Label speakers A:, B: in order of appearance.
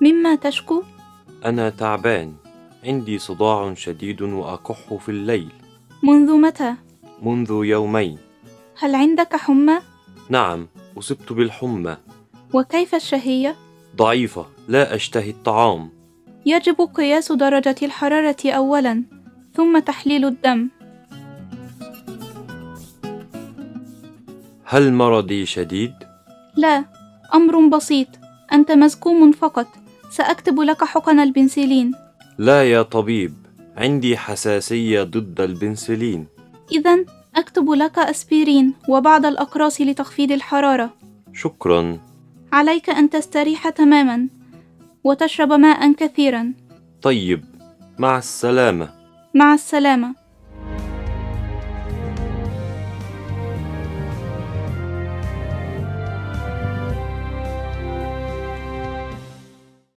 A: مما تشكو؟
B: أنا تعبان عندي صداع شديد وأكح في الليل
A: منذ متى؟
B: منذ يومين
A: هل عندك حمى؟
B: نعم أصبت بالحمى
A: وكيف الشهية؟
B: ضعيفة لا أشتهي الطعام
A: يجب قياس درجة الحرارة أولاً ثم تحليل الدم
B: هل مرضي شديد؟
A: لا أمر بسيط أنت مزكوم فقط سأكتب لك حقن البنسلين.
B: لا يا طبيب عندي حساسية ضد البنسلين.
A: إذا أكتب لك أسبرين وبعض الأقراص لتخفيض الحرارة.
B: شكرا.
A: عليك أن تستريح تماما وتشرب ماء كثيرا.
B: طيب مع السلامة.
A: مع السلامة.